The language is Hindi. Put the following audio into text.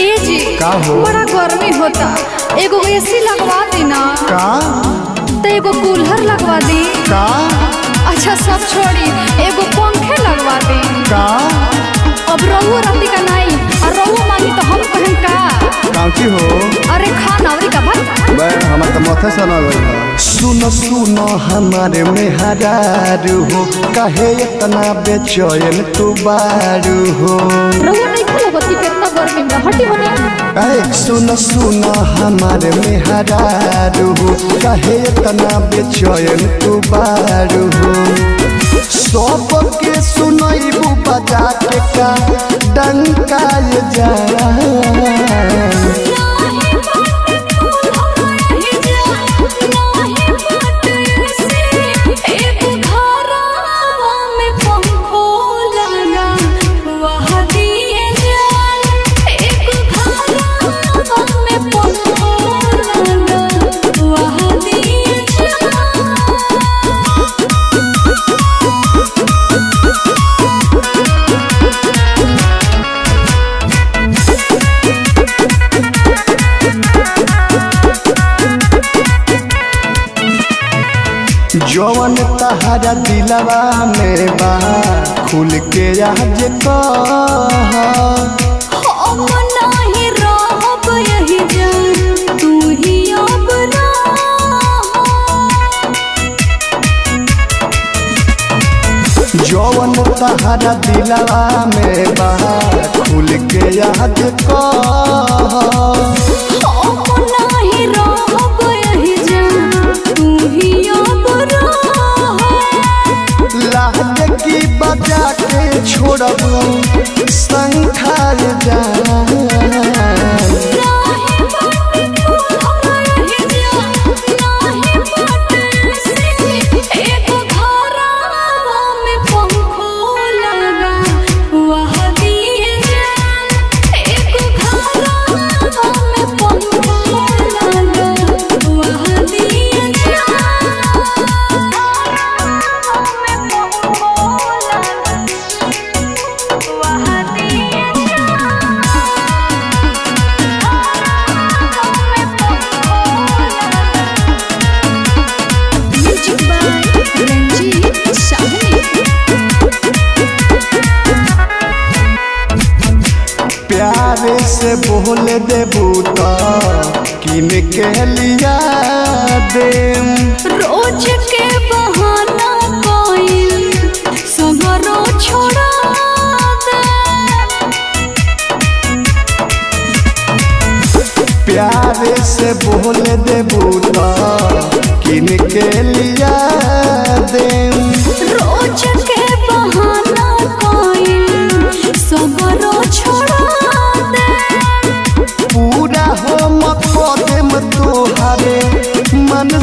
ए जी का हो? बड़ा गर्मी होता। एगो एसी लगवा दी ना। का? तो एगो कूलर लगवा दी। का? अच्छा सब छोड़ी। एगो पंखे लगवा दी। का? अब राती का नहीं? और रहुओ मांगी तो हम कहें का। हो? अरे खा नवरी का भाई बे हमार तो माथे सना गई सुनो सुनो हमारे मेहरार हो। काहे इतना बेचैन तू बारू हो। रहुओ सुनो सुनो हमारे मेहरारू कहे तना बेचैन तू बारू सबके सुनैबू बजा के का डंका जा जवन तहरा दिलवा में बा खुल के आज कह। जान तू ही तहरा दिलवा में बा खुल के आज कह। लाज की बजा के छोड़बू संखार जा। प्यारे से बोल देबू तो किन के लिया देम रोज के बहाना कोई सगरो छोड़ा दे। प्यारे से बोल देबू तो किन के लिया देम